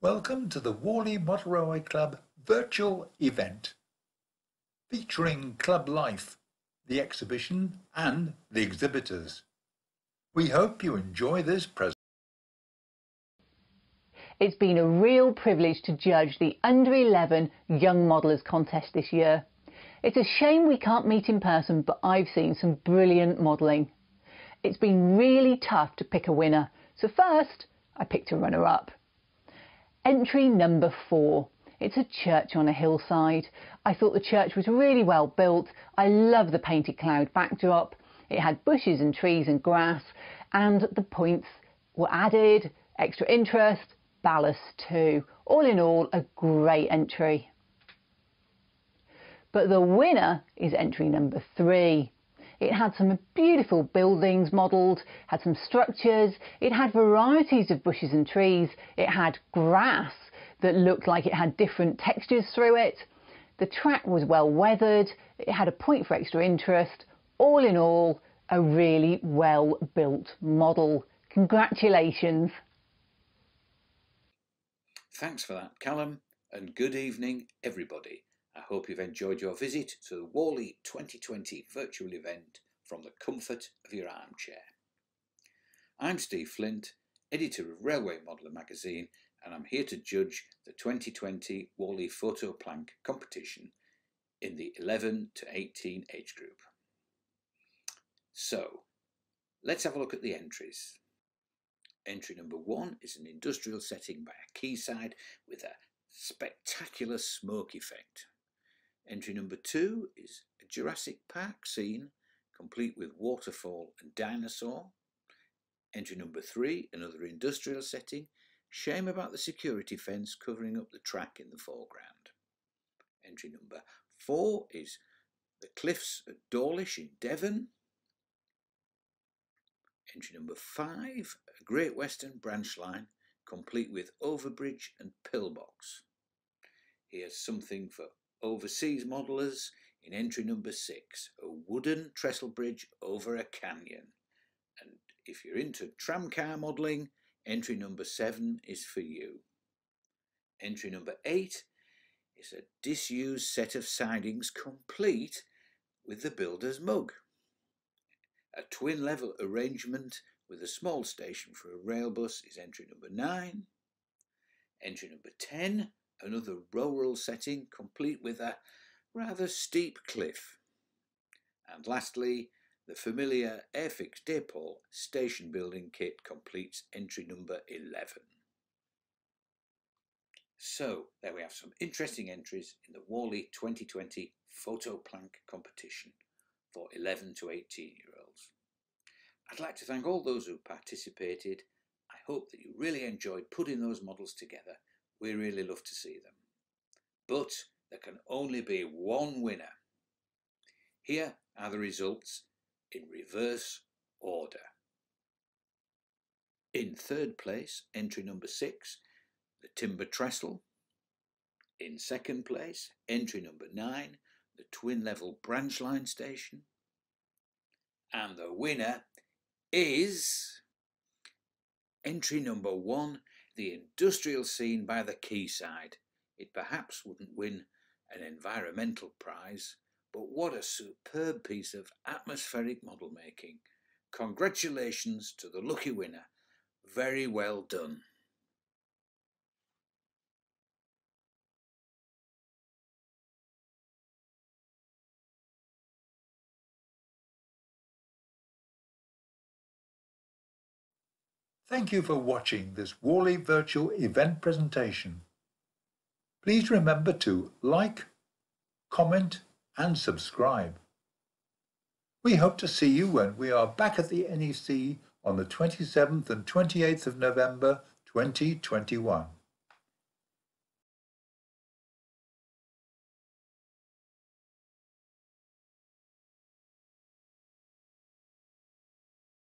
Welcome to the Warley Model Club virtual event featuring club life, the exhibition and the exhibitors. We hope you enjoy this presentation. It's been a real privilege to judge the Under 11 Young Modellers contest this year. It's a shame we can't meet in person, but I've seen some brilliant modelling. It's been really tough to pick a winner, so first I picked a runner-up. Entry number four. It's a church on a hillside. I thought the church was really well built. I love the painted cloud backdrop. It had bushes and trees and grass, and the points were added, extra interest, ballast too. All in all, a great entry. But the winner is entry number three. It had some beautiful buildings modelled, had some structures, it had varieties of bushes and trees, it had grass that looked like it had different textures through it. The track was well weathered, it had a point for extra interest. All in all, a really well built model. Congratulations. Thanks for that, Callum, and good evening, everybody. I hope you've enjoyed your visit to the Warley 2020 virtual event from the comfort of your armchair. I'm Steve Flint, editor of Railway Modeller magazine, and I'm here to judge the 2020 Warley Photo Plank competition in the 11 to 18 age group. So, let's have a look at the entries. Entry number one is an industrial setting by a quayside with a spectacular smoke effect. Entry number two is a Jurassic Park scene complete with waterfall and dinosaur. Entry number three, another industrial setting. Shame about the security fence covering up the track in the foreground. Entry number four is the cliffs at Dawlish in Devon. Entry number five, a Great Western branch line, complete with overbridge and pillbox. Here's something for overseas modellers in entry number six, a wooden trestle bridge over a canyon. And if you're into tramcar modelling, entry number seven is for you. Entry number eight is a disused set of sidings complete with the builder's mug a twin level arrangement with a small station for a rail bus is entry number 9. Entry number 10, another rural setting complete with a rather steep cliff. And lastly, the familiar Airfix Depot station building kit completes entry number 11. So there we have some interesting entries in the Warley 2020 photo plank competition for 11 to 18 year olds. I'd like to thank all those who participated. I hope that you really enjoyed putting those models together. We really love to see them. But there can only be one winner. Here are the results in reverse order. In third place, entry number six, the Timber Trestle. In second place, entry number nine, the twin level branch line station. And the winner is entry number one, the industrial scene by the quayside. It perhaps wouldn't win an environmental prize, but what a superb piece of atmospheric model making. Congratulations to the lucky winner. Very well done. Thank you for watching this Warley virtual event presentation. Please remember to like, comment and subscribe. We hope to see you when we are back at the NEC on the 27th and 28th of November 2021.